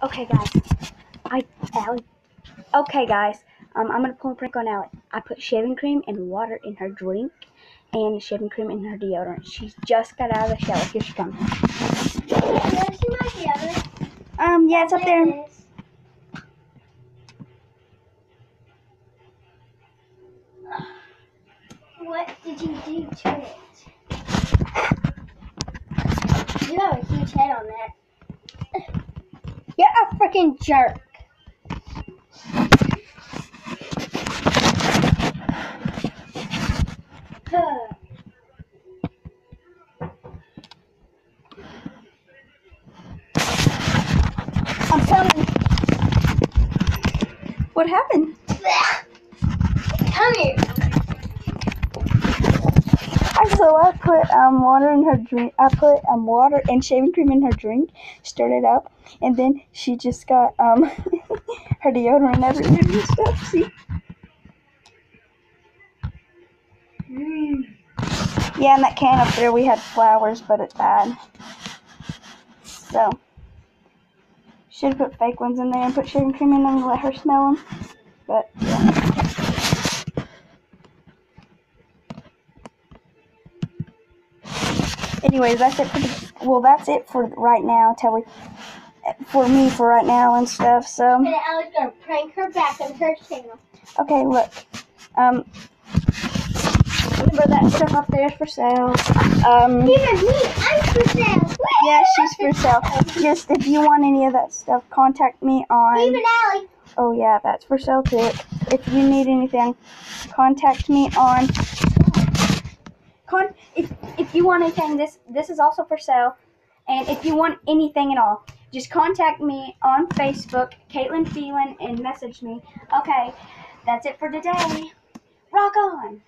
Okay, guys. I Allie. Okay, guys. Um, I'm gonna pull a prank on Allie. I put shaving cream and water in her drink, and shaving cream in her deodorant. She's just got out of the shower. Here she comes. Um, yeah, it's up there. What did you do to it? You have a huge head on that. You're a freaking jerk. I'm coming. What happened? Come here. So I put um water in her drink. I put um water and shaving cream in her drink. Stirred it up, and then she just got um her deodorant everywhere and stuff. See? Yeah, and that can up there we had flowers, but it died. So should have put fake ones in there and put shaving cream in them and let her smell them. But Anyways, that's it for the, well, that's it for right now. Till we for me for right now and stuff. So And Alex gonna prank her back on her channel. okay, look. Um, remember that stuff up there is for sale. Um, Even me, I'm for sale. yeah, she's for sale. Just if you want any of that stuff, contact me on. Even Alex. Oh yeah, that's for sale too. If you need anything, contact me on. Con if if you want anything, this this is also for sale. And if you want anything at all, just contact me on Facebook, Katelyn Phelan, and message me. Okay, that's it for today. Rock on.